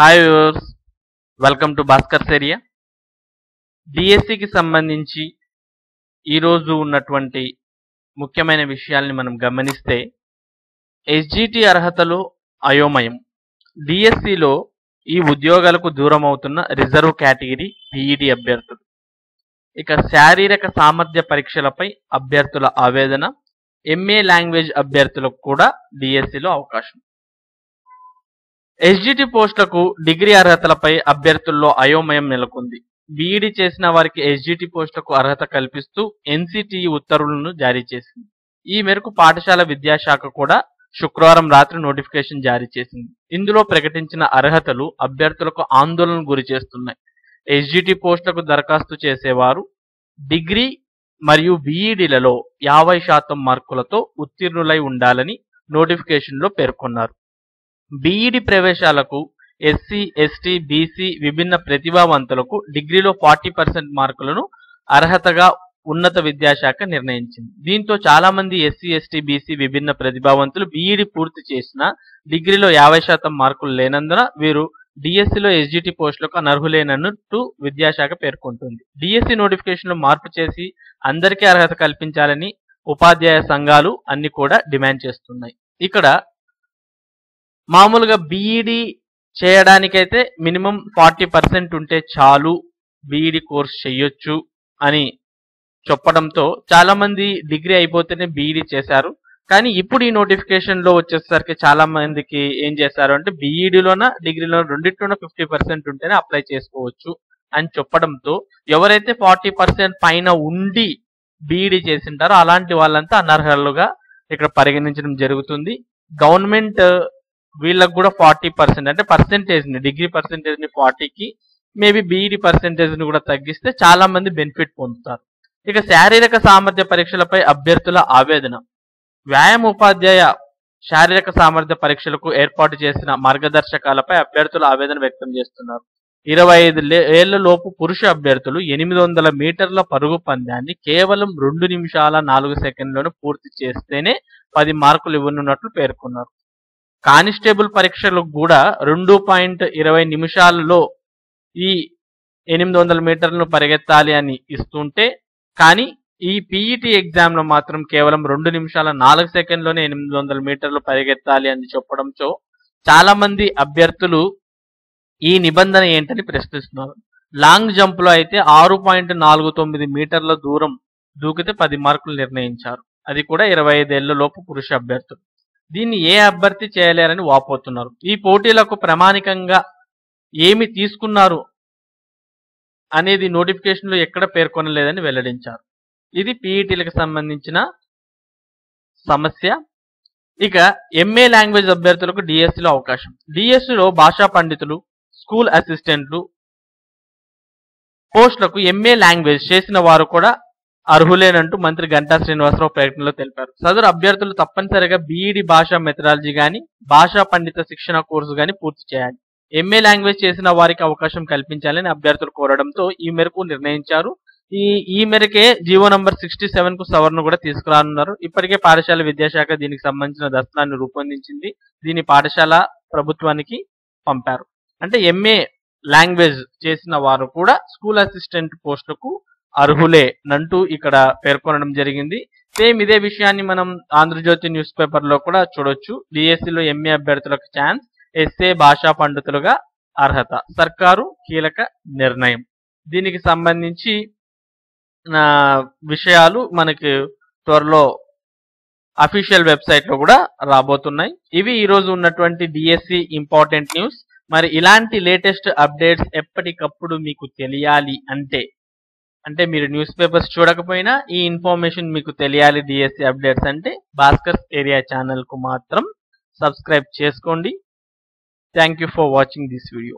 Hi viewers welcome to Bhaskar area డిఎస్సికి సంబంధించి ఈరోజు ఉన్నటువంటి ముఖ్యమైన విషయాల్ని మనం గమనిస్తే ఎస్జిటి అర్హతలో అయోమయం. డిఎస్సిలో ఈ ఉద్యోగాలకు దూరం అవుతున్న రిజర్వ్ కేటగిరీ పిఈడి అభ్యర్థులు. ఇక శారీరక సామర్థ్య పరీక్షలపై అభ్యర్థుల ఆవేదన ఎంఏ లాంగ్వేజ్ అభ్యర్థులకు కూడా డిఎస్సిలో అవకాశం. ఎస్జిటి పోస్టులకు డిగ్రీ అర్హతలపై అభ్యర్థుల్లో అయోమయం నెలకొంది. బీఈడి చేసిన వారికి ఎస్జిటి పోస్టులకు అర్హత కల్పిస్తూ ఎన్సిటిఈ ఉత్తర్వులను జారీ చేసింది. ఈ మేరకు పాఠశాల విద్యాశాఖ కూడా శుక్రవారం రాత్రి నోటిఫికేషన్ జారీ చేసింది. ఇందులో ప్రకటించిన అర్హతలు అభ్యర్థులకు ఆందోళన గురి చేస్తున్నాయి. ఎస్జిటి పోస్టులకు దరఖాస్తు చేసేవారు డిగ్రీ మరియు బీఈడీలలో యాభై శాతం మార్కులతో ఉత్తీర్ణులై ఉండాలని నోటిఫికేషన్లో పేర్కొన్నారు. బీఈడి ప్రవేశాలకు ఎస్సీ ఎస్టీ బీసీ విభిన్న ప్రతిభావంతులకు డిగ్రీలో ఫార్టీ పర్సెంట్ మార్కులను అర్హతగా ఉన్నత విద్యాశాఖ నిర్ణయించింది. దీంతో చాలా మంది ఎస్సీ ఎస్టీ బీసీ విభిన్న ప్రతిభావంతులు బీఈడి పూర్తి చేసిన డిగ్రీలో యాభై శాతం మార్కులు లేనందున వీరు డిఎస్సిలో ఎస్జిటి పోస్టులకు అనర్హులేనట్టు విద్యాశాఖ పేర్కొంటుంది. డిఎస్సి నోటిఫికేషన్లో మార్పు చేసి అందరికీ అర్హత కల్పించాలని ఉపాధ్యాయ సంఘాలు అన్ని కూడా డిమాండ్ చేస్తున్నాయి. ఇక్కడ మామూలుగా బీఈడి చేయడానికైతే మినిమం ఫార్టీ పర్సెంట్ ఉంటే చాలు బీఈడి కోర్స్ చెయ్యొచ్చు అని చెప్పడంతో చాలా మంది డిగ్రీ అయిపోతేనే బీఈడి చేశారు. కానీ ఇప్పుడు ఈ నోటిఫికేషన్లో వచ్చేసరికి చాలా మందికి ఏం చేశారు అంటే బీఈడిలోన డిగ్రీలో రెండింటిలోన ఫిఫ్టీ పర్సెంట్ ఉంటేనే అప్లై చేసుకోవచ్చు అని చెప్పడంతో ఎవరైతే ఫార్టీ పర్సెంట్ పైన ఉండి బీఈడి చేసింటారో అలాంటి వాళ్ళంతా అనర్హలుగా ఇక్కడ పరిగణించడం జరుగుతుంది. గవర్నమెంట్ వీళ్ళకి కూడా ఫార్టీ పర్సెంట్ అంటే పర్సెంటేజ్ని డిగ్రీ పర్సెంటేజ్ని ఫార్టీకి మేబీ బీఈడి పర్సెంటేజ్ని కూడా తగ్గిస్తే చాలా మంది బెనిఫిట్ పొందుతారు. ఇక శారీరక సామర్థ్య పరీక్షలపై అభ్యర్థుల ఆవేదన. వ్యాయామ ఉపాధ్యాయ శారీరక సామర్థ్య పరీక్షలకు ఏర్పాటు చేసిన మార్గదర్శకాలపై అభ్యర్థులు ఆవేదన వ్యక్తం చేస్తున్నారు. ఇరవై ఐదు ఏళ్ళ లోపు పురుష అభ్యర్థులు ఎనిమిది వందల మీటర్ల పరుగు పందాన్ని కేవలం రెండు నిమిషాల నాలుగు సెకండ్లను పూర్తి చేస్తేనే పది మార్కులు ఇవ్వనున్నట్లు పేర్కొన్నారు. కానిస్టేబుల్ పరీక్షలకు కూడా రెండు పాయింట్ ఇరవై నిమిషాలలో ఈ ఎనిమిది వందల మీటర్లను పరిగెత్తాలి అని ఇస్తుంటే కానీ ఈ పీఈటీ ఎగ్జామ్లో మాత్రం కేవలం రెండు నిమిషాల నాలుగు సెకండ్లోనే ఎనిమిది వందల మీటర్లు పరిగెత్తాలి అని చెప్పడంతో చాలా మంది అభ్యర్థులు ఈ నిబంధన ఏంటని ప్రశ్నిస్తున్నారు. లాంగ్ జంప్లో అయితే ఆరు పాయింట్ నాలుగు తొమ్మిది మీటర్ల దూరం దూకితే పది మార్కులు నిర్ణయించారు. అది కూడా ఇరవై ఐదేళ్ళ లోపు పురుష అభ్యర్థులు. దీన్ని ఏ అభ్యర్థి చేయలేరని వాపోతున్నారు. ఈ పోటీలకు ప్రామాణికంగా ఏమి తీసుకున్నారు అనేది నోటిఫికేషన్లో ఎక్కడ పేర్కొనలేదని వెల్లడించారు. ఇది పీఈటీలకు సంబంధించిన సమస్య. ఇక ఎంఏ లాంగ్వేజ్ అభ్యర్థులకు డిఎస్సిలో అవకాశం. డిఎస్సిలో భాషా పండితులు స్కూల్ అసిస్టెంట్లు పోస్టులకు ఎంఏ లాంగ్వేజ్ చేసిన వారు కూడా అర్హులేనంటూ మంత్రి గంటా శ్రీనివాసరావు ప్రకటనలో తెలిపారు. సదరు అభ్యర్థులు తప్పనిసరిగా బీఈడి భాషా మెథడాలజీ గాని భాషా పండిత శిక్షణ కోర్సు గాని పూర్తి చేయాలి. ఎంఏ లాంగ్వేజ్ చేసిన వారికి అవకాశం కల్పించాలని అభ్యర్థులు కోరడంతో ఈ మేరకు నిర్ణయించారు. ఈ ఈ మేరకే జీవో నంబర్ సిక్స్టీ సెవెన్కు సవరణ కూడా తీసుకురానున్నారు. ఇప్పటికే పాఠశాల విద్యాశాఖ దీనికి సంబంధించిన దస్తాన్ని రూపొందించింది. దీని పాఠశాల ప్రభుత్వానికి పంపారు. అంటే ఎంఏ లాంగ్వేజ్ చేసిన వారు కూడా స్కూల్ అసిస్టెంట్ పోస్టులకు అర్హులే నంటూ ఇక్కడ పేర్కొనడం జరిగింది. సేమ్ ఇదే విషయాన్ని మనం ఆంధ్రజ్యోతి న్యూస్ పేపర్లో కూడా చూడొచ్చు. డిఎస్సిలో ఎంఏ అభ్యర్థులకు ఛాన్స్ ఎస్ఏ భాషా పండితులుగా అర్హత. సర్కారు కీలక నిర్ణయం. దీనికి సంబంధించి విషయాలు మనకి త్వరలో అఫీషియల్ వెబ్సైట్లో కూడా రాబోతున్నాయి. ఇవి ఈ రోజు ఉన్నటువంటి డిఎస్సి ఇంపార్టెంట్ న్యూస్. మరి ఇలాంటి లేటెస్ట్ అప్డేట్స్ ఎప్పటికప్పుడు మీకు తెలియాలి అంటే అంటే మీరు న్యూస్ పేపర్స్ చూడకపోయినా ఈ ఇన్ఫర్మేషన్ మీకు తెలియాలి డిఎస్సి అప్డేట్స్ అంటే భాస్కర్స్ ఏరియా ఛానల్కు మాత్రం సబ్స్క్రైబ్ చేసుకోండి. Thank you for watching this video